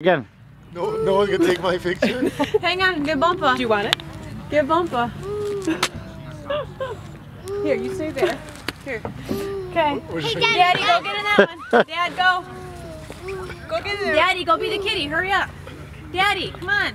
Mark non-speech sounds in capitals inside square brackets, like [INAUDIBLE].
Again. No, no one can take my picture. [LAUGHS] Hang on, give Bumpa. Do you want it? Give Bumpa. Here, you stay there. Here. Okay. Hey, Daddy, Daddy, go get in that [LAUGHS] one. Dad, go. Go get in there. Daddy, go be the kitty. Hurry up. Daddy, come on.